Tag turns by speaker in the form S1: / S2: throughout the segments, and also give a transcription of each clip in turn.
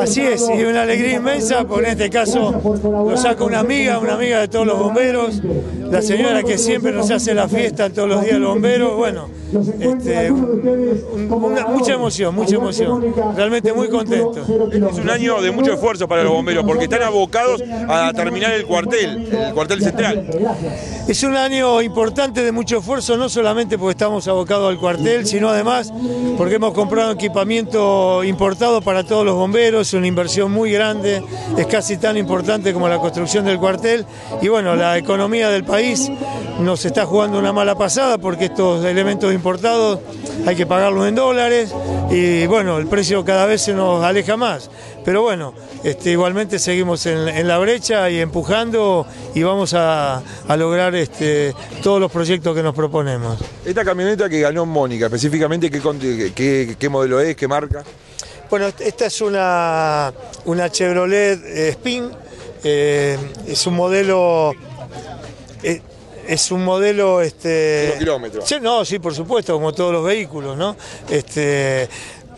S1: Así es, y una alegría inmensa, porque en este caso lo saca una amiga, una amiga de todos los bomberos, la señora que siempre nos hace la fiesta todos los días los bomberos, bueno, este, mucha emoción, mucha emoción, realmente muy contento.
S2: Es un año de mucho esfuerzo para los bomberos, porque están abocados a terminar el cuartel, el cuartel central.
S1: Es un año importante de mucho esfuerzo, no solamente porque estamos abocados al cuartel, sino además porque hemos comprado equipamiento importado para todos los bomberos, una inversión muy grande, es casi tan importante como la construcción del cuartel y bueno, la economía del país nos está jugando una mala pasada porque estos elementos importados hay que pagarlos en dólares y bueno, el precio cada vez se nos aleja más. Pero bueno, este, igualmente seguimos en, la brecha y empujando y vamos a, lograr este, todos los proyectos que nos proponemos.
S2: Esta camioneta que ganó Mónica, específicamente, ¿qué, qué, modelo es, qué marca?
S1: Bueno, esta es una, una Chevrolet eh, Spin, eh, es un modelo... Eh, es un modelo este
S2: kilómetros.
S1: Sí, no, sí, por supuesto, como todos los vehículos, ¿no? Este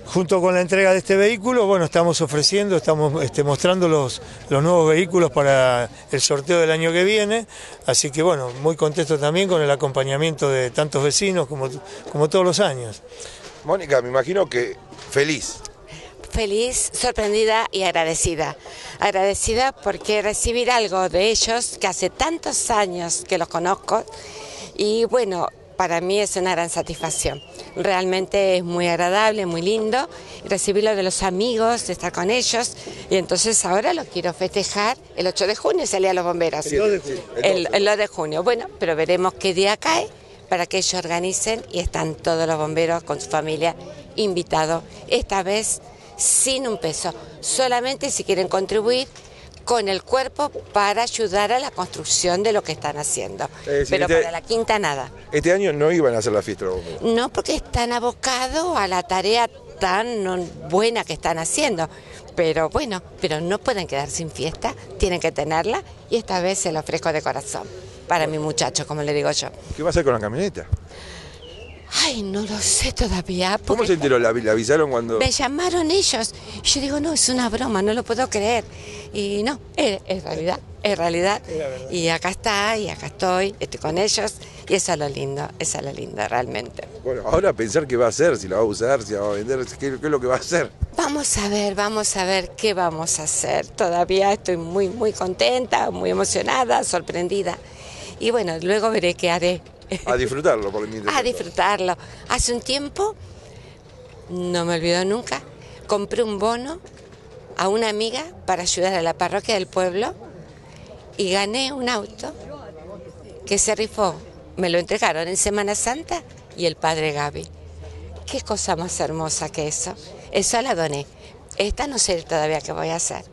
S1: Junto con la entrega de este vehículo, bueno, estamos ofreciendo, estamos este, mostrando los, los nuevos vehículos para el sorteo del año que viene, así que bueno, muy contento también con el acompañamiento de tantos vecinos como, como todos los años.
S2: Mónica, me imagino que feliz.
S3: Feliz, sorprendida y agradecida. Agradecida porque recibir algo de ellos, que hace tantos años que los conozco, y bueno, para mí es una gran satisfacción. Realmente es muy agradable, muy lindo recibirlo de los amigos, de estar con ellos. Y entonces ahora lo quiero festejar el 8 de junio, salía a los bomberos.
S1: El 2 de junio.
S3: El, 2 de junio. Bueno, pero veremos qué día cae para que ellos organicen y están todos los bomberos con su familia invitados. Esta vez sin un peso, solamente si quieren contribuir con el cuerpo para ayudar a la construcción de lo que están haciendo. Pero este para la quinta nada.
S2: Este año no iban a hacer la fiesta.
S3: No, porque están abocados a la tarea tan buena que están haciendo. Pero bueno, pero no pueden quedar sin fiesta, tienen que tenerla y esta vez se lo ofrezco de corazón para mi muchacho, como le digo yo.
S2: ¿Qué va a hacer con la camioneta?
S3: Ay, no lo sé todavía.
S2: ¿Cómo se enteró? ¿La, avisaron cuando...?
S3: Me llamaron ellos. Y yo digo, no, es una broma, no lo puedo creer. Y no, es, realidad, es realidad. Y acá está, y acá estoy, estoy con ellos. Y eso es lo lindo, eso es lo lindo realmente.
S2: Bueno, ahora pensar qué va a hacer, si la va a usar, si la va a vender, qué, qué es lo que va a hacer.
S3: Vamos a ver, vamos a ver qué vamos a hacer. Todavía estoy muy, muy contenta, muy emocionada, sorprendida. Y bueno, luego veré qué haré.
S2: A disfrutarlo, por
S3: A disfrutarlo. Hace un tiempo, no me olvido nunca, compré un bono a una amiga para ayudar a la parroquia del pueblo y gané un auto que se rifó. Me lo entregaron en Semana Santa y el padre Gaby. Qué cosa más hermosa que eso. Eso la doné. Esta no sé todavía qué voy a hacer.